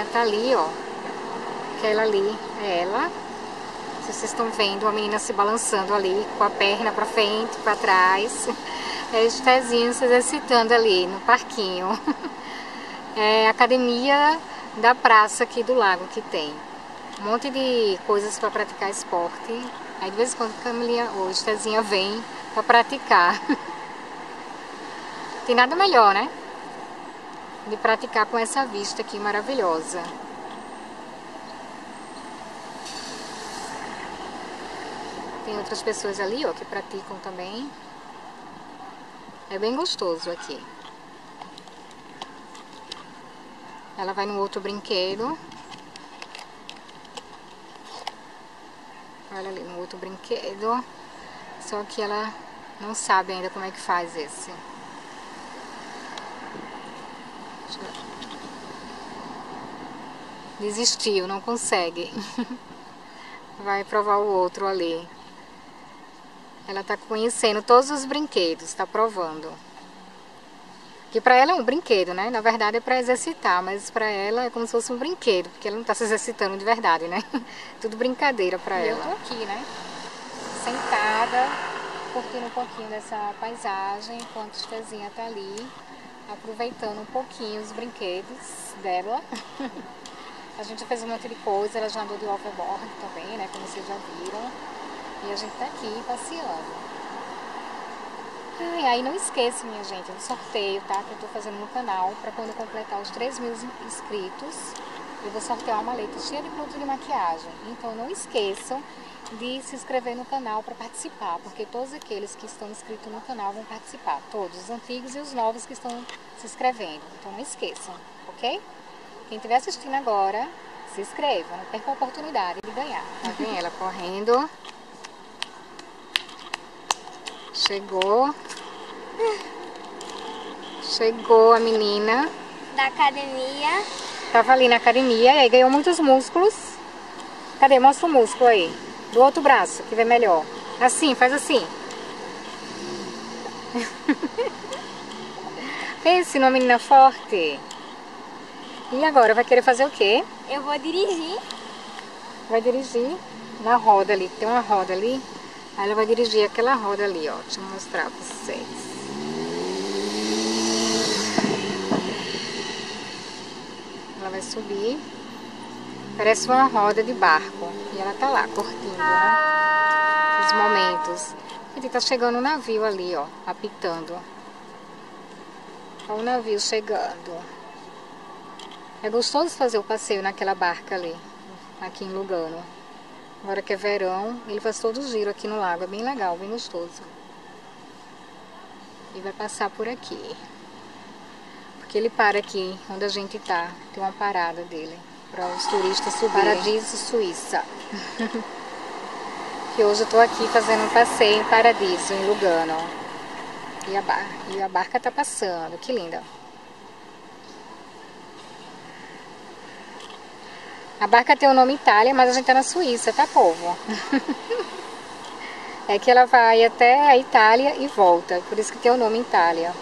A Estezinha tá ali, ó. Aquela ali é ela. Vocês estão vendo a menina se balançando ali, com a perna pra frente, pra trás. É a Estezinha se exercitando ali no parquinho. É a academia da praça aqui do lago que tem. Um monte de coisas para praticar esporte. Aí de vez em quando a Camilinha ou a Estezinha vem para praticar. Tem nada melhor, né? De praticar com essa vista aqui maravilhosa. Tem outras pessoas ali, ó, que praticam também. É bem gostoso aqui. Ela vai no outro brinquedo. Olha ali, no outro brinquedo. Só que ela não sabe ainda como é que faz esse. Desistiu, não consegue. Vai provar o outro ali. Ela tá conhecendo todos os brinquedos, tá provando. Que para ela é um brinquedo, né? Na verdade é para exercitar, mas para ela é como se fosse um brinquedo, porque ela não tá se exercitando de verdade, né? Tudo brincadeira para ela. Eu tô aqui, né? Sentada, curtindo um pouquinho dessa paisagem, enquanto a Estezinha tá ali, aproveitando um pouquinho os brinquedos dela. a gente fez um monte de coisa, ela já andou de overboard também, né? Como vocês já viram. E a gente tá aqui passeando. E aí não esqueça, minha gente, do sorteio, tá? Que eu tô fazendo no canal, para quando completar os 3 mil inscritos, eu vou sortear uma maleta cheia de produtos de maquiagem. Então não esqueçam de se inscrever no canal para participar, porque todos aqueles que estão inscritos no canal vão participar, todos, os antigos e os novos que estão se inscrevendo. Então não esqueçam, ok? Quem estiver assistindo agora, se inscreva, não perca a oportunidade de ganhar. Tá vendo ela correndo? Chegou. Chegou a menina. Da academia. Tava ali na academia e aí ganhou muitos músculos. Cadê? Mostra o músculo aí. Do outro braço, que vê melhor. Assim, faz assim. Pense numa menina forte. E agora, vai querer fazer o quê? Eu vou dirigir. Vai dirigir na roda ali. Tem uma roda ali. Aí ela vai dirigir aquela roda ali, ó. Deixa eu mostrar pra vocês. Ela vai subir. Parece uma roda de barco. E ela tá lá, curtindo, né? Os momentos. E tá chegando o um navio ali, ó. Apitando. Olha o navio chegando. É gostoso fazer o passeio naquela barca ali. Aqui em Lugano. Agora que é verão, ele faz todo o giro aqui no lago. É bem legal, bem gostoso. E vai passar por aqui. Porque ele para aqui, onde a gente tá. Tem uma parada dele. Para os turistas subirem. Paradiso Suíça. que hoje eu tô aqui fazendo um passeio em Paradiso, em Lugano. E a, bar e a barca tá passando. Que linda. A barca tem o nome Itália, mas a gente tá na Suíça, tá, povo? é que ela vai até a Itália e volta, por isso que tem o nome Itália.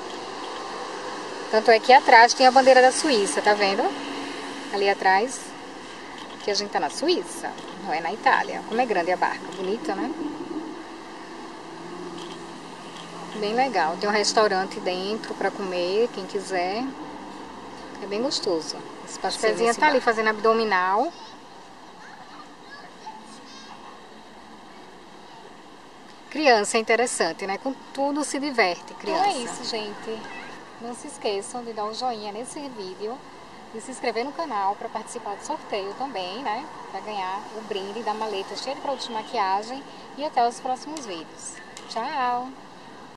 Tanto é que atrás tem a bandeira da Suíça, tá vendo? Ali atrás, que a gente tá na Suíça, não é na Itália. Como é grande a barca, bonita, né? Bem legal. Tem um restaurante dentro para comer, quem quiser. É bem gostoso. Esse pastelzinho tá ali fazendo abdominal. Criança é interessante, né? Com tudo se diverte, criança. Então é isso, gente. Não se esqueçam de dar um joinha nesse vídeo. E se inscrever no canal para participar do sorteio também, né? Para ganhar o brinde da maleta cheia de produtos de maquiagem. E até os próximos vídeos. Tchau!